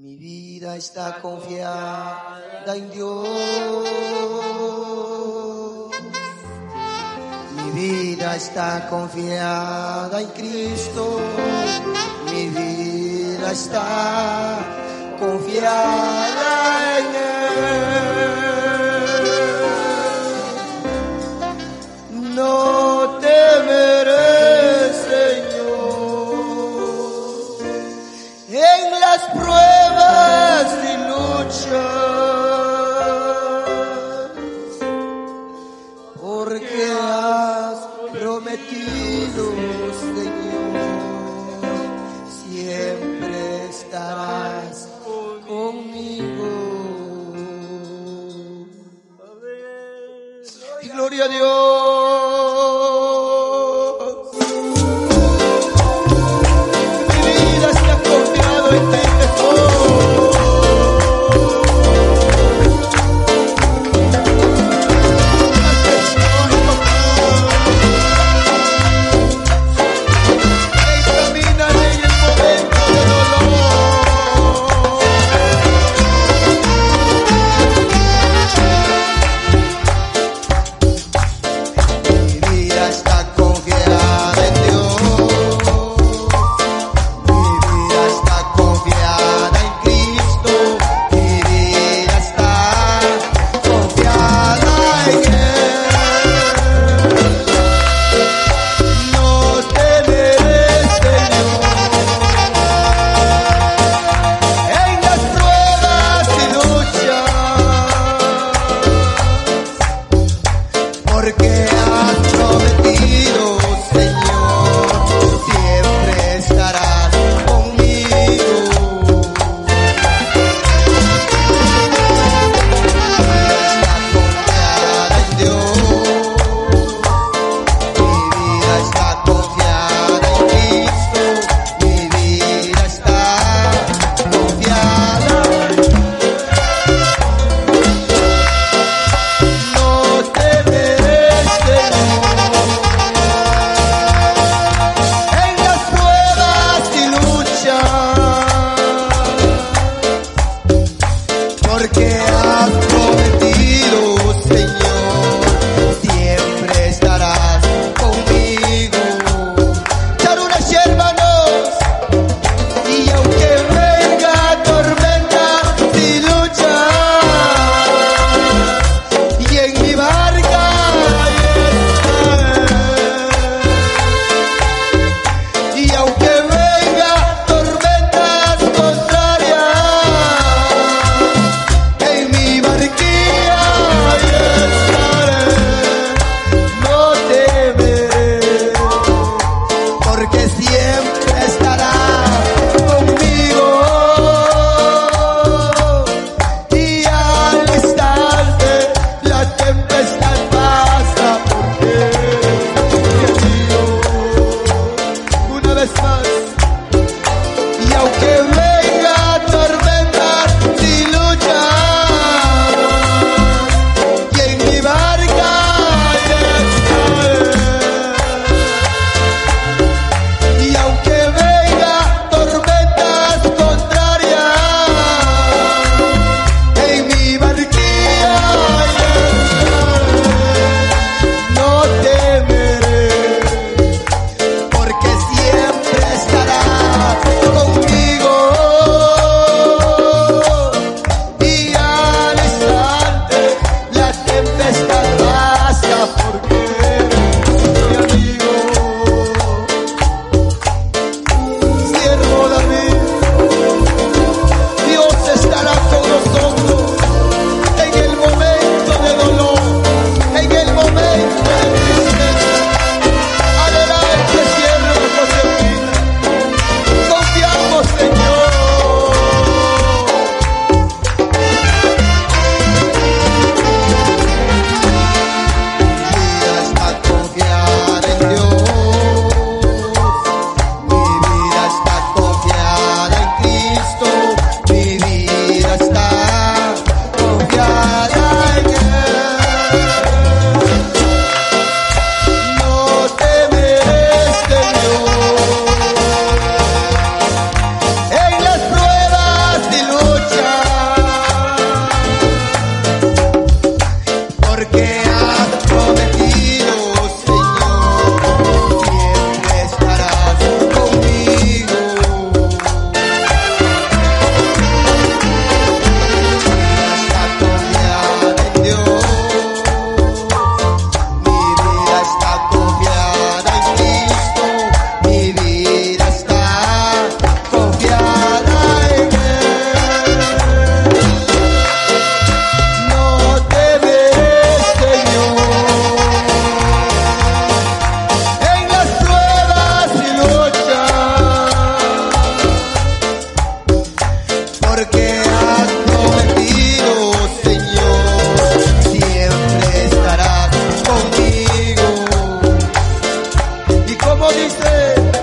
Mi vida está confiada en Dios. Mi vida está confiada en Cristo. Mi vida está confiada en Él. Gloria a Dios. Felipe.